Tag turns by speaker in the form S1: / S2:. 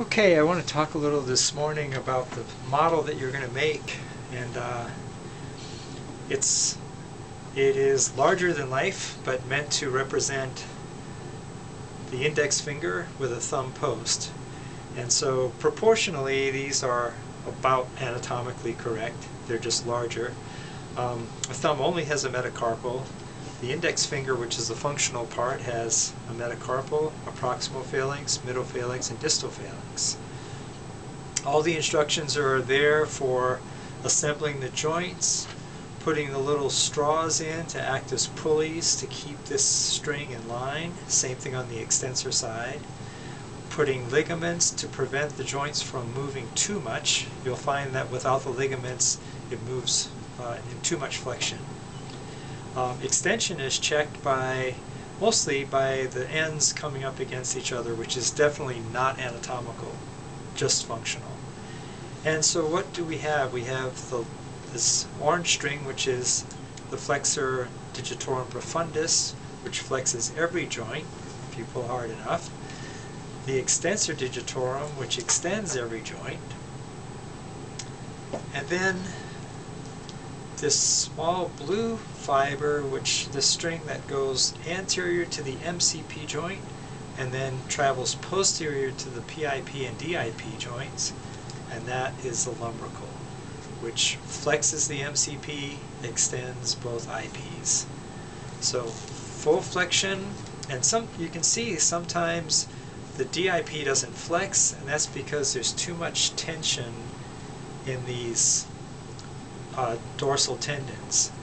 S1: Okay, I want to talk a little this morning about the model that you're going to make, and uh, it's it is larger than life, but meant to represent the index finger with a thumb post, and so proportionally these are about anatomically correct. They're just larger. Um, a thumb only has a metacarpal, the index finger, which is the functional part, has a metacarpal, a proximal phalanx, middle phalanx, and distal phalanx. All the instructions are there for assembling the joints, putting the little straws in to act as pulleys to keep this string in line. Same thing on the extensor side. Putting ligaments to prevent the joints from moving too much. You'll find that without the ligaments, it moves uh, in too much flexion. Um, extension is checked by mostly by the ends coming up against each other, which is definitely not anatomical, just functional. And so what do we have? We have the, this orange string, which is the flexor digitorum profundus, which flexes every joint if you pull hard enough. The extensor digitorum, which extends every joint. And then this small blue fiber, which the string that goes anterior to the MCP joint and then travels posterior to the PIP and DIP joints, and that is the lumbrical, which flexes the MCP, extends both IPs. So full flexion, and some you can see sometimes the DIP doesn't flex, and that's because there's too much tension in these uh, dorsal tendons.